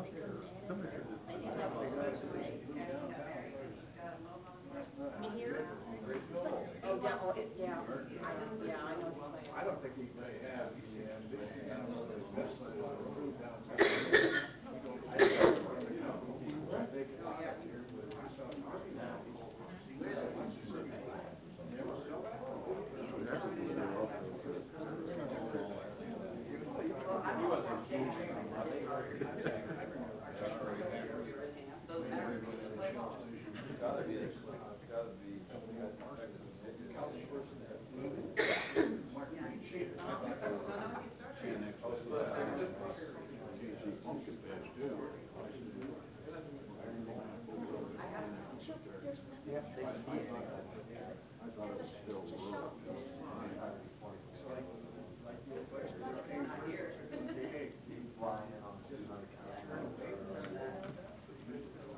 Oh, oh, I don't think he may have, yeah, this, I don't know, this best line on the road down there. I don't know where the company, where they can lock up here, but I saw a parking lot. Never sell that. Gotta be, something that's protected.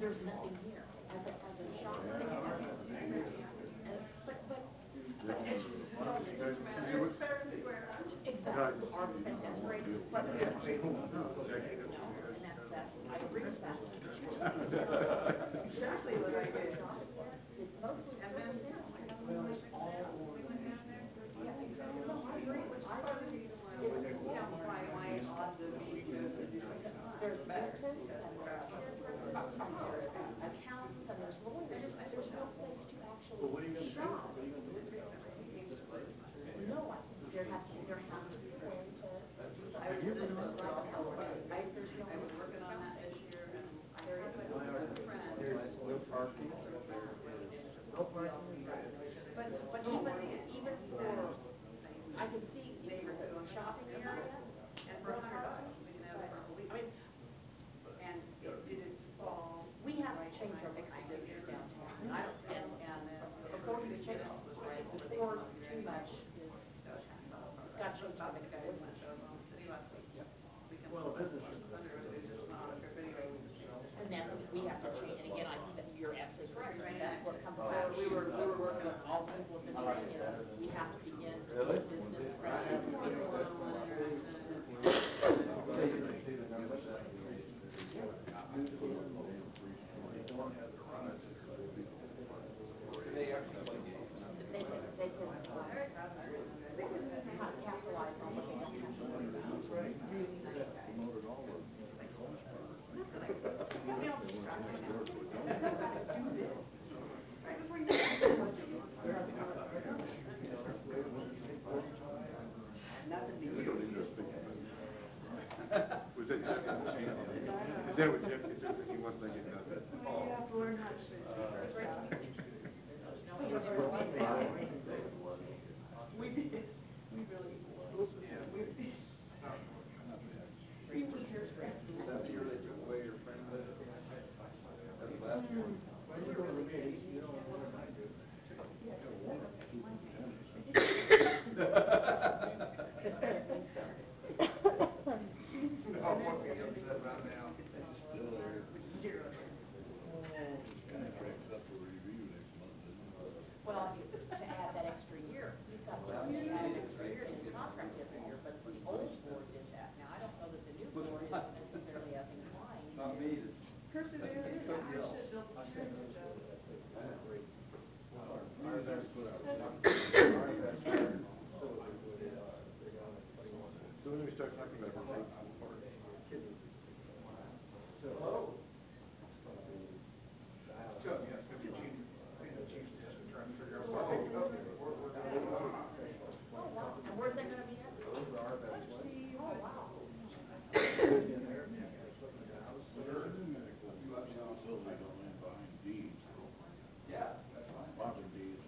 There's nothing here, as a, as a shop. And, but, but. Exactly, our, and and I agree. Exactly what I did. And then, it's all. we went down there, exactly. Part you do. There's dentists and there's and accountants and and there's no place to actually shop. I, was, there's, working on that this and I have a friend. Parking. No. But, even, even for, I could see neighborhood shopping area. And for bucks, we can have it for a week. I mean, And it didn't fall. we have to change our mix of business downtown, and I don't, and, and according to Chase, before too much is, got to change our mix of business. Well, business is- And then we have to change, and again, I think that you're absolutely correct, Right. that's what comes Uh, back. we were- we were working on- All simple as it is, you know, we have to begin Really? business friendly. They actually play games. They can, they can, uh, ca- capitalize on what they don't have to worry about. Promoted all of them. We don't distract them. Do this. Nothing to We you. don't need to speak. Was that Jeff? Is that what he wants to get. We did, we really, we, he Well, to add that extra year, he's got to add an extra year in his contract every year, but the old board did that. Now, I don't know that the new board is necessarily as inclined. Not me, it's. Perseverance, I Somebody else. should build perseverance, Joe. Ours has put out, ours has hired facility with, uh, they got it, twenty-one. So when we start talking about the safety part. Hello. Chuck, yes, if you chief, I think the chief's just trying to figure out. Oh, okay. Oh, wow, and where's that gonna be at? Those are our best ones. Oh, wow. In there, that's what the house. Facility don't land behind deeds, Yeah, that's fine. bother deeds.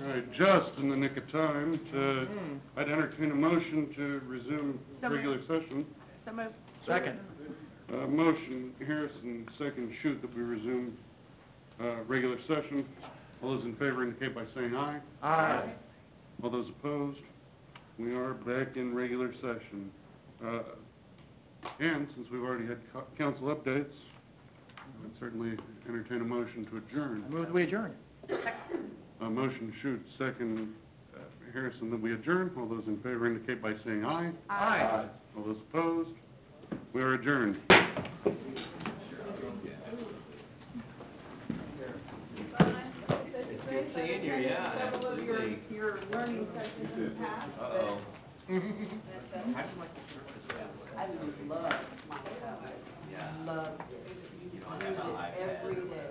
All right, just in the nick of time to, I'd entertain a motion to resume So moved. regular session. So moved. Second. Uh, motion, Harrison, second, Shute, that we resume, uh, regular session. All those in favor indicate by saying aye. Aye. All those opposed? We are back in regular session. Uh, and since we've already had co- council updates, I'd certainly entertain a motion to adjourn. Move that we adjourn. A motion, Shute, second, uh, Harrison, that we adjourn. All those in favor indicate by saying aye. Aye. All those opposed? We are adjourned. It's good seeing you, yeah, Several of your, absolutely. your learning sessions in the past. Uh-oh. How How do you like the surface that way? I love my tablet. Yeah. Love it. You Use don't have an it iPad. every day.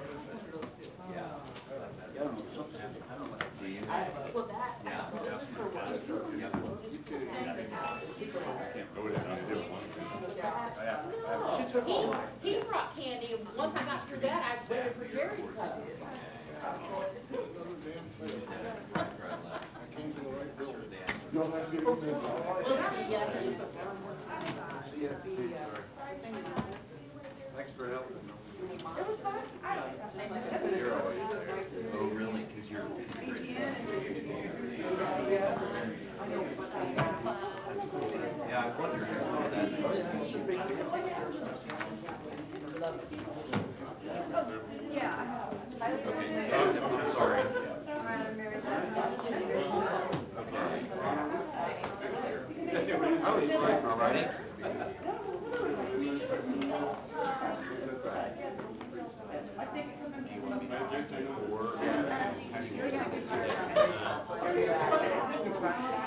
He, he brought candy, and once I got through that, I waited for Jerry to come. You'll have to get Well, yeah, he was, uh, the, uh, thing that- Thanks for helping. It was fun. I, You're always there. Oh, really? Cause you're. Yeah, I wondered how that. Yeah. Okay, I'm sorry. I was fine, all righty. Thanks for helping. Oh, I love that. You guys are great. That was a good conference. Hey, Chief. Thank you.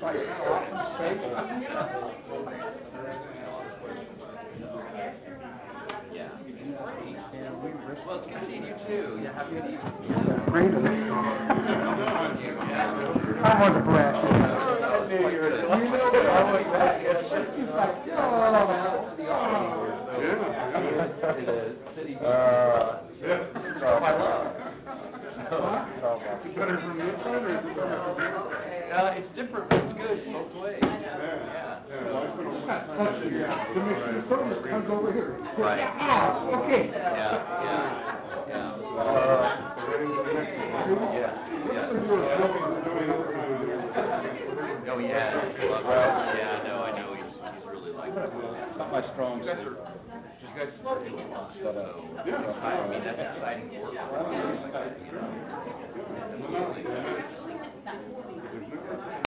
it looks like you have a great. Yeah. Well, it's good seeing you too. Yeah, happy to see you. I want to blast I knew you were, you know, I was back Uh, My love. Is it better from this side, or is it better from this side? Uh, it's different, but it's good both ways. Yeah. Yeah, well, I put a- Commissioner Solis comes over here. Right. Ah, okay. Yeah, yeah, yeah. Yeah. Yeah. Oh, yeah. Yeah, no, I know, he's, he's really like. Not You guys are, you guys are doing a lot, so, I mean, that's exciting. Work. You know.